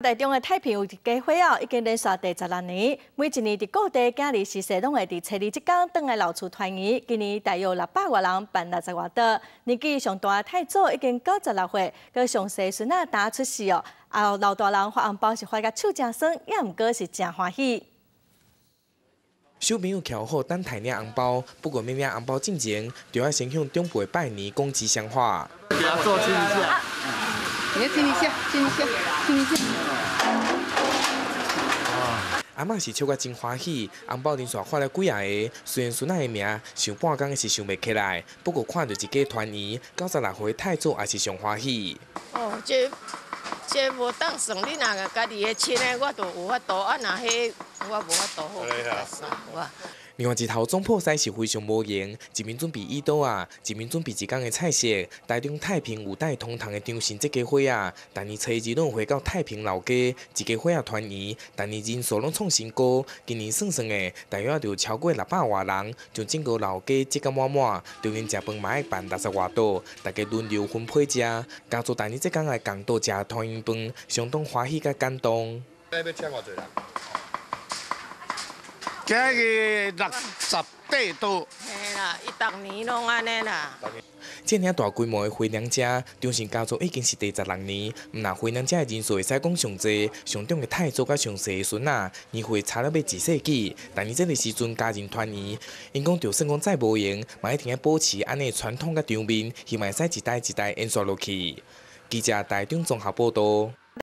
台中的太平有一家伙哦，已经连续第十六年，每一年伫各地假日时势，拢会伫初二即天倒来老厝团圆。今年大约六百外人办六十外桌，年纪上大太祖已经九十六岁，佮上细孙仔打出世哦。啊，老大人发红包是发个手真酸，也毋过是真欢喜。小朋友巧好等台领红包，不过领红包进前，就要先向长辈拜年，讲吉祥话。给他做亲一下，你亲一下，亲一下，亲一下。阿嬷是笑甲真欢喜，红包连续发了几啊个，虽然孙仔的名想半工是想袂起来，不过看到一家团圆，九十六岁太祖也是上欢喜。哦，这这无当算你若个家己的亲的，我都有法度，啊，若迄我无法度好。另外一头总破西是非常无言，一面准备椅刀啊，一面准备一工的菜色。台中太平五代同堂的张姓这家伙啊，但年初二拢回到太平老家，一家伙啊团圆，但年人数拢创新高。今年算算的，大约就超过六百外人，从整个老家挤个满满。就连食饭嘛爱办六十外桌，大家轮流分配食。家族大年这天来共度食团圆饭，相当欢喜甲感动。今日六十八度。嘿啦，伊逐年拢安尼啦。这领大规模的回娘家，张姓家族已经是第十六年。毋那回娘家的人数会使讲上多，上长的太祖甲上细的孙仔，年岁差了要一世纪。但是这个时阵家人团圆，因讲就算讲再无闲，嘛一定要保持安尼传统甲场面，希望使一代一代延续落去。记者台中综合报道。